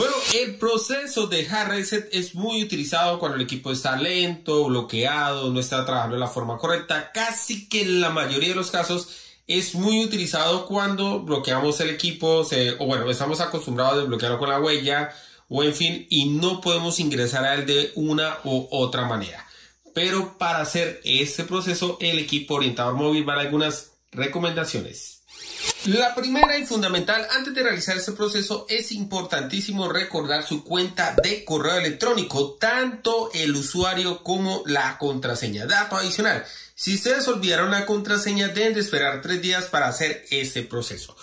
Bueno, el proceso de hard reset es muy utilizado cuando el equipo está lento, bloqueado, no está trabajando de la forma correcta. Casi que en la mayoría de los casos es muy utilizado cuando bloqueamos el equipo, o bueno, estamos acostumbrados a desbloquearlo con la huella, o en fin, y no podemos ingresar a él de una u otra manera. Pero para hacer este proceso, el equipo orientador móvil va a algunas recomendaciones. La primera y fundamental, antes de realizar este proceso, es importantísimo recordar su cuenta de correo electrónico, tanto el usuario como la contraseña. Dato adicional, si ustedes olvidaron la contraseña, deben de esperar tres días para hacer este proceso.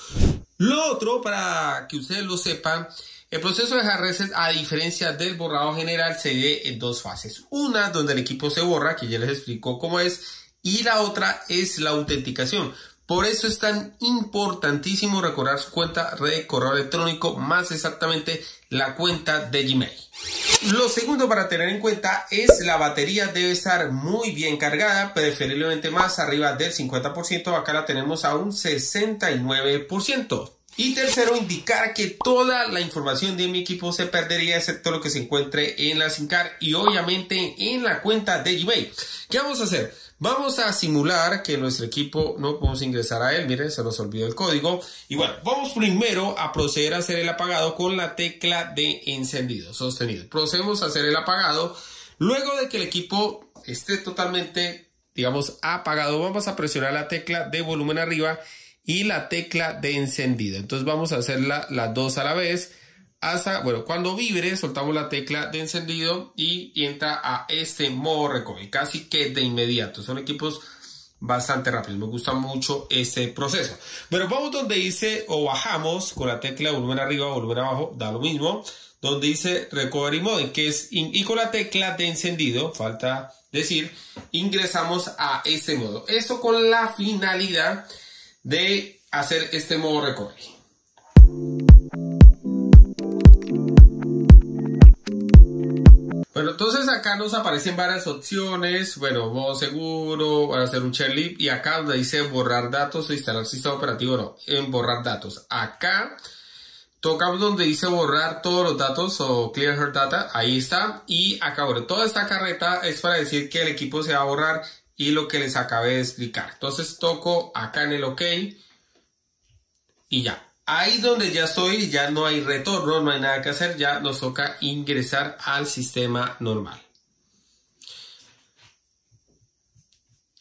Lo otro, para que ustedes lo sepan, el proceso de hard a diferencia del borrado general, se ve en dos fases. Una donde el equipo se borra, que ya les explico cómo es, y la otra es la autenticación. Por eso es tan importantísimo recordar su cuenta de correo electrónico, más exactamente la cuenta de Gmail. Lo segundo para tener en cuenta es la batería debe estar muy bien cargada, preferiblemente más arriba del 50%, acá la tenemos a un 69%. Y tercero, indicar que toda la información de mi equipo se perdería excepto lo que se encuentre en la SIM card y obviamente en la cuenta de Gmail. ¿Qué vamos a hacer? Vamos a simular que nuestro equipo no podemos ingresar a él. Miren, se nos olvidó el código. Y bueno, vamos primero a proceder a hacer el apagado con la tecla de encendido sostenido. Procedemos a hacer el apagado. Luego de que el equipo esté totalmente, digamos, apagado, vamos a presionar la tecla de volumen arriba y la tecla de encendido. Entonces vamos a hacer las dos a la vez. Hasta, bueno, cuando vibre, soltamos la tecla de encendido y, entra a este modo recoge, casi que de inmediato. Son equipos bastante rápidos. Me gusta mucho este proceso. Pero vamos donde dice o bajamos con la tecla volumen arriba volumen abajo, da lo mismo. Donde dice Recovery Mode, que es y con la tecla de encendido, falta decir, ingresamos a este modo. Esto con la finalidad de hacer este modo recovery. Acá nos aparecen varias opciones, bueno, modo seguro, para hacer un share y acá donde dice borrar datos o instalar sistema operativo, no, en borrar datos. Acá tocamos donde dice borrar todos los datos o clear her data, ahí está. Y acá, bueno, toda esta carreta es para decir que el equipo se va a borrar y lo que les acabé de explicar. Entonces toco acá en el OK y ya. Ahí donde ya estoy, ya no hay retorno, no hay nada que hacer, ya nos toca ingresar al sistema normal.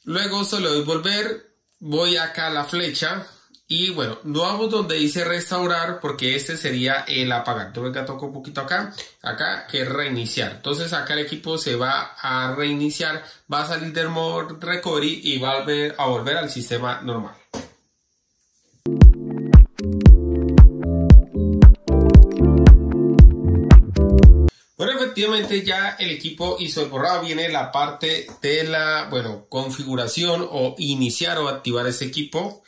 Luego solo doy volver, voy acá a la flecha y bueno, no vamos donde dice restaurar porque este sería el apagar. Entonces acá toco un poquito acá, acá que reiniciar. Entonces acá el equipo se va a reiniciar, va a salir del modo recovery y va a volver, a volver al sistema normal. Efectivamente ya el equipo hizo el borrado. Viene la parte de la, bueno, configuración o iniciar o activar ese equipo.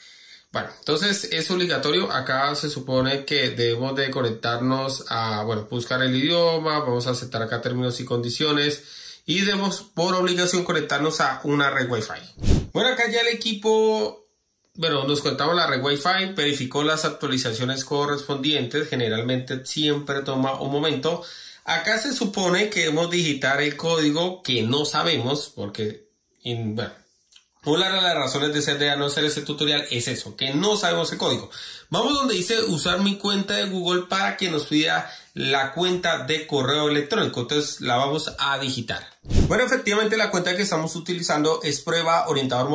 Bueno, entonces es obligatorio. Acá se supone que debemos de conectarnos a, bueno, buscar el idioma. Vamos a aceptar acá términos y condiciones. Y debemos por obligación conectarnos a una red Wi-Fi. Bueno, acá ya el equipo, bueno, nos conectamos a la red Wi-Fi, verificó las actualizaciones correspondientes. Generalmente siempre toma un momento. Acá se supone que debemos digitar el código que no sabemos porque, una de las razones de ser de no hacer este tutorial es eso, que no sabemos el código. Vamos donde dice usar mi cuenta de Google para que nos pida la cuenta de correo electrónico. Entonces la vamos a digitar. Bueno, efectivamente la cuenta que estamos utilizando es prueba orientador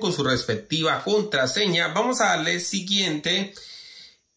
con su respectiva contraseña. Vamos a darle siguiente.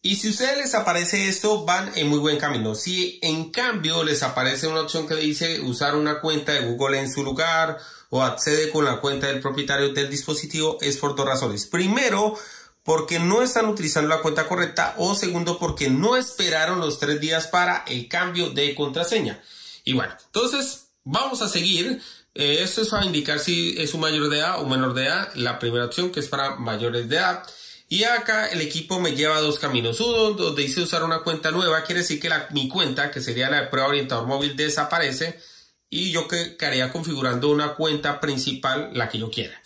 Y si a ustedes les aparece esto, van en muy buen camino. Si en cambio les aparece una opción que dice usar una cuenta de Google en su lugar o accede con la cuenta del propietario del dispositivo es por dos razones. Primero, porque no están utilizando la cuenta correcta o segundo, porque no esperaron los tres días para el cambio de contraseña. Y bueno, entonces vamos a seguir. Eh, esto es para indicar si es un mayor de edad o menor de edad. La primera opción que es para mayores de edad. Y acá el equipo me lleva a dos caminos. Uno donde dice usar una cuenta nueva, quiere decir que mi cuenta, que sería la de prueba orientador móvil, desaparece y yo quedaría configurando una cuenta principal, la que yo quiera.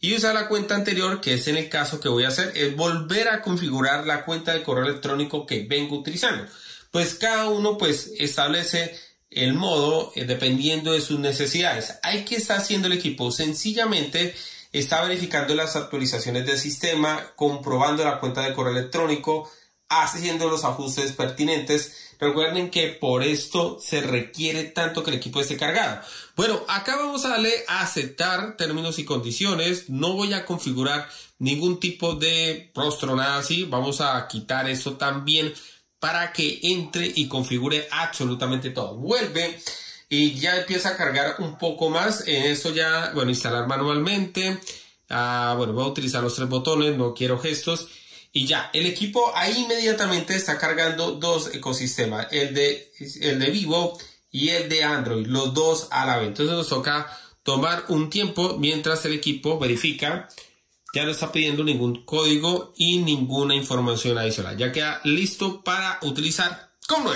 Y usar la cuenta anterior, que es en el caso que voy a hacer, es volver a configurar la cuenta de correo electrónico que vengo utilizando. pues cada uno pues establece el modo eh, dependiendo de sus necesidades. Hay que estar haciendo el equipo sencillamente está verificando las actualizaciones del sistema, comprobando la cuenta de correo electrónico, haciendo los ajustes pertinentes. Recuerden que por esto se requiere tanto que el equipo esté cargado. Bueno, acá vamos a darle a aceptar términos y condiciones. No voy a configurar ningún tipo de rostro, nada así. Vamos a quitar eso también para que entre y configure absolutamente todo. Vuelve y ya empieza a cargar un poco más. En eso ya, bueno, instalar manualmente. Ah, bueno, voy a utilizar los tres botones, no quiero gestos y ya, el equipo ahí inmediatamente está cargando dos ecosistemas, el de, el de Vivo y el de Android, los dos a la vez. Entonces nos toca tomar un tiempo mientras el equipo verifica, ya no está pidiendo ningún código y ninguna información adicional. Ya queda listo para utilizar como.